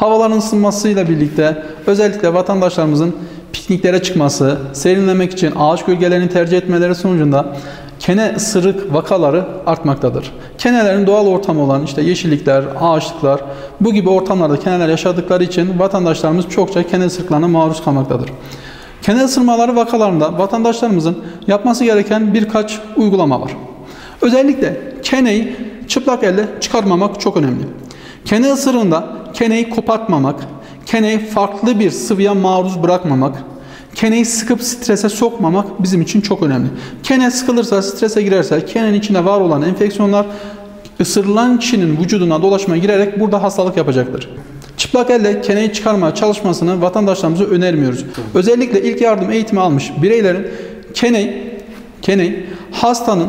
Havaların ısınmasıyla birlikte özellikle vatandaşlarımızın pikniklere çıkması, serinlemek için ağaç gölgelerini tercih etmeleri sonucunda kene ısırık vakaları artmaktadır. Kenelerin doğal ortamı olan işte yeşillikler, ağaçlıklar bu gibi ortamlarda keneler yaşadıkları için vatandaşlarımız çokça kene ısırıklarına maruz kalmaktadır. Kene ısırmaları vakalarında vatandaşlarımızın yapması gereken birkaç uygulama var. Özellikle keneyi çıplak elle çıkarmamak çok önemli. Kene ısırığında keneyi kopartmamak, keneyi farklı bir sıvıya maruz bırakmamak, keneyi sıkıp strese sokmamak bizim için çok önemli. Kene sıkılırsa, strese girerse kenenin içinde var olan enfeksiyonlar ısırılan kişinin vücuduna dolaşmaya girerek burada hastalık yapacaktır. Çıplak elle keneyi çıkarma çalışmasını vatandaşlarımıza önermiyoruz. Özellikle ilk yardım eğitimi almış bireylerin keneyi, keneyi hastanın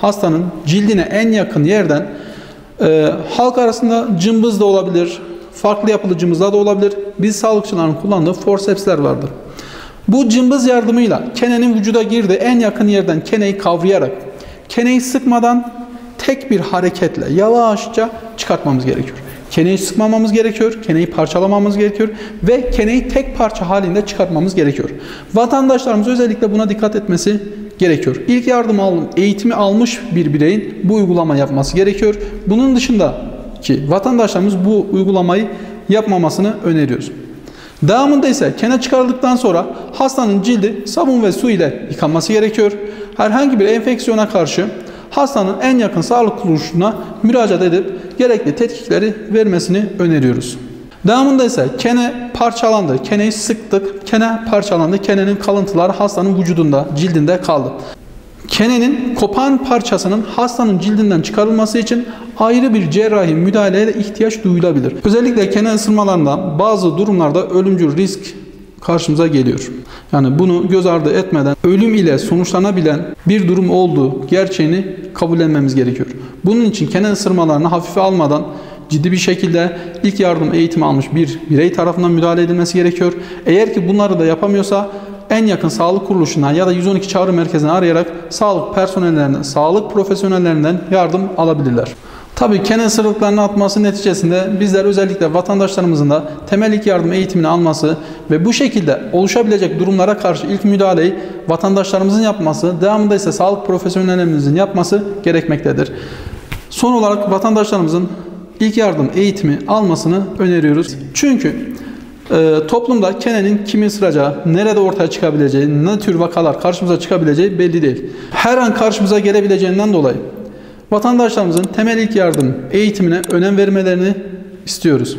hastanın cildine en yakın yerden e, halk arasında cımbız da olabilir, farklı yapılı cımbızlar da olabilir. Biz sağlıkçıların kullandığı forcepsler vardır. Bu cımbız yardımıyla kenenin vücuda girdiği en yakın yerden keneyi kavrayarak keneyi sıkmadan tek bir hareketle yavaşça çıkartmamız gerekiyor. Keneyi sıkmamamız gerekiyor, keneyi parçalamamız gerekiyor ve keneyi tek parça halinde çıkartmamız gerekiyor. Vatandaşlarımız özellikle buna dikkat etmesi gerekiyor. İlk yardım eğitimi almış bir bireyin bu uygulama yapması gerekiyor. Bunun dışında ki vatandaşlarımız bu uygulamayı yapmamasını öneriyoruz. Devamında ise kene çıkarıldıktan sonra hastanın cildi sabun ve su ile yıkanması gerekiyor. Herhangi bir enfeksiyona karşı hastanın en yakın sağlık kuruluşuna müracaat edip gerekli tetkikleri vermesini öneriyoruz. Devamında ise kene parçalandı. Keneyi sıktık. Kene parçalandı. Kenenin kalıntıları hastanın vücudunda, cildinde kaldı. Kenenin kopan parçasının hastanın cildinden çıkarılması için ayrı bir cerrahi müdahaleye ihtiyaç duyulabilir. Özellikle kene ısırmalarında bazı durumlarda ölümcül risk karşımıza geliyor. Yani bunu göz ardı etmeden ölüm ile sonuçlanabilen bir durum olduğu gerçeğini kabullenmemiz gerekiyor. Bunun için kene ısırmalarını hafife almadan ciddi bir şekilde ilk yardım eğitimi almış bir birey tarafından müdahale edilmesi gerekiyor. Eğer ki bunları da yapamıyorsa en yakın sağlık kuruluşundan ya da 112 çağrı merkezini arayarak sağlık personellerinden, sağlık profesyonellerinden yardım alabilirler. Tabii kene ısırıklarının atması neticesinde bizler özellikle vatandaşlarımızın da temel ilk yardım eğitimini alması ve bu şekilde oluşabilecek durumlara karşı ilk müdahaleyi vatandaşlarımızın yapması, devamında ise sağlık profesyonellerimizin yapması gerekmektedir. Son olarak vatandaşlarımızın ilk yardım eğitimi almasını öneriyoruz. Çünkü e, toplumda kenenin kimi ısıracağı, nerede ortaya çıkabileceği, ne tür vakalar karşımıza çıkabileceği belli değil. Her an karşımıza gelebileceğinden dolayı vatandaşlarımızın temel ilk yardım eğitimine önem vermelerini istiyoruz.